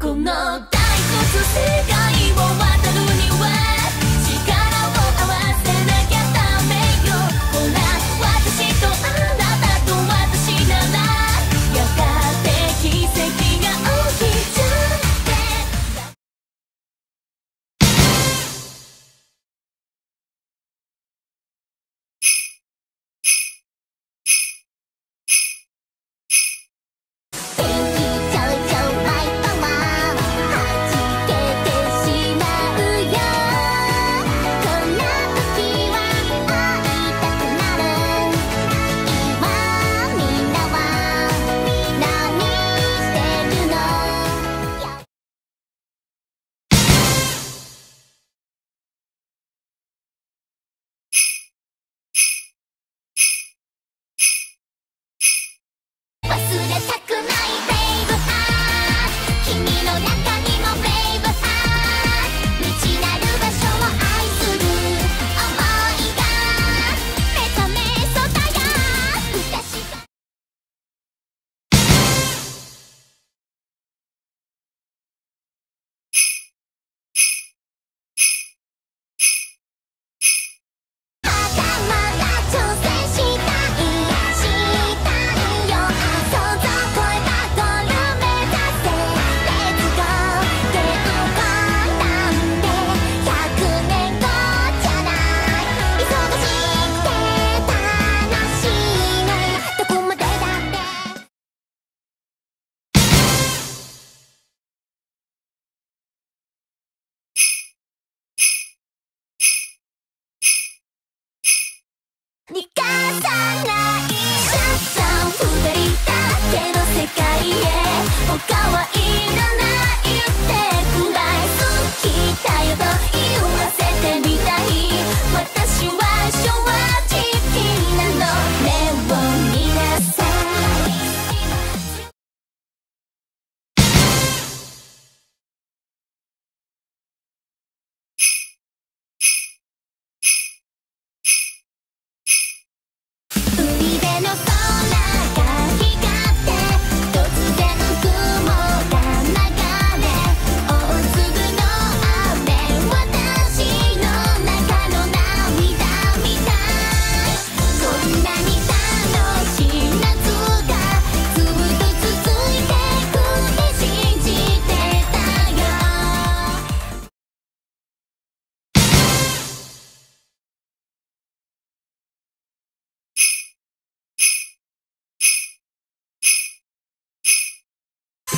この大骨世界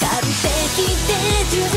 完璧でる